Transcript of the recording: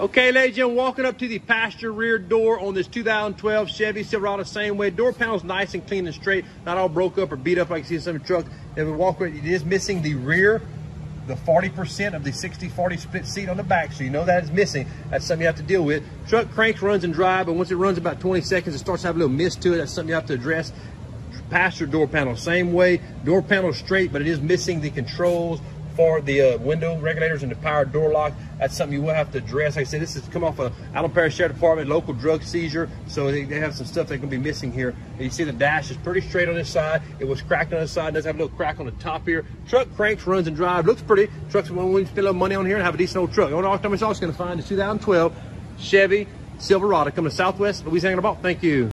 Okay, ladies and gentlemen, walking up to the passenger rear door on this 2012 Chevy Silverado, same way. Door panel's nice and clean and straight, not all broke up or beat up like you see in some trucks. If we walk, it is missing the rear, the 40% of the 60-40 split seat on the back, so you know that is missing. That's something you have to deal with. Truck cranks, runs, and drive, but once it runs about 20 seconds, it starts to have a little mist to it. That's something you have to address. Passenger door panel, same way. Door panel straight, but it is missing the controls for the uh, window regulators and the power door lock. That's something you will have to address. Like I said, this has come off a Allen Parish Sheriff Department local drug seizure, so they, they have some stuff that's gonna be missing here. And you see the dash is pretty straight on this side. It was cracked on the side. It does have a little crack on the top here. Truck cranks, runs, and drives. Looks pretty. Trucks when we spend a little money on here and have a decent old truck. The only time it's also gonna find is 2012 Chevy Silverado coming to Southwest Louisiana about. Thank you.